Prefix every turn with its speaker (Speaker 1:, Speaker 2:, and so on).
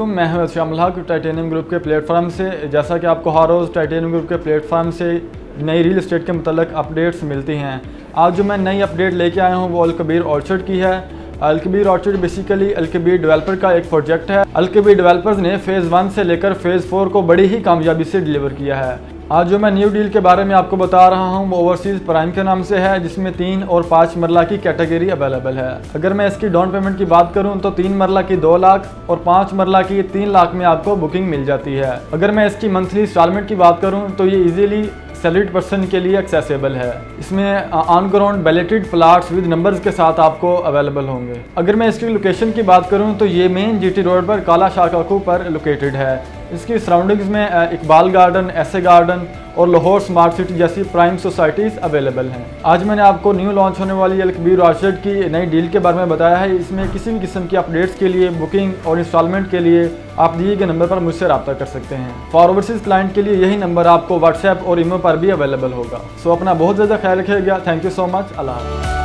Speaker 1: शामिल हक titanium group के प्लेटफार्म से। जैसा कि आपको हर रोज़ टाइटेनियम ग्रुप के प्लेटफार्म से नई रियल इस्टेट के मतलब अपडेट्स मिलती हैं। आज जो मैं नई अपडेट लेके आया हूँ, वो अलकबीर ऑर्चर्ड की है। Al Kabir Orchard basically Al Kabir developer का एक प्रोजेक्ट है। अलकबीर डेवलपर्स ने फ़ेज़ वन से लेकर फ़ेज़ फोर को बड़ी ही कामयाबी से डिलीवर किया है। आज जो मैं न्यू डील के बारे में आपको बता रहा हूँ, वो ओवरसीज़ प्राइम के नाम से है, जिसमें तीन और पाँच मरला की कैटेगरी अवेलेबल है। अगर मैं इसकी डाउन पेमेंट की बात करूँ तो तीन मरला की दो लाख और पाँच मरला की तीन लाख में आपको बुकिंग मिल जाती है। अगर मैं इसकी मंथली इंस्टॉलमेंट की बात करूँ तो ये इजीली सैलरीड पर्सन के लिए एक्सेसिबल है। इसमें on ground balloted plots with numbers के साथ आपको अवेलेबल होंगे। अगर मैं इसकी लोकेशन की बात करूँ तो ये मेन जीटी रोड पर काला शाकाकू पर लोकेटेड है। इसकी सराउंडिंग्स में इकबाल गार्डन एसे गार्डन और लाहौर स्मार्ट सिटी जैसी प्राइम सोसाइटीज़ अवेलेबल हैं। आज मैंने आपको न्यू लॉन्च होने वाली अलकबीर आर्शड की नई डील के बारे में बताया है। इसमें किसी भी किस्म की अपडेट्स के लिए, बुकिंग और इंस्टॉलमेंट के लिए आप दिए गए नंबर पर मुझसे रब्ता कर सकते हैं। फॉर ओवरसीज़ क्लाइंट के लिए यही नंबर आपको व्हाट्सएप और ईमो पर भी अवेलेबल होगा। सो अपना बहुत ज़्यादा ख्याल रखिएगा। Thank you so much Allah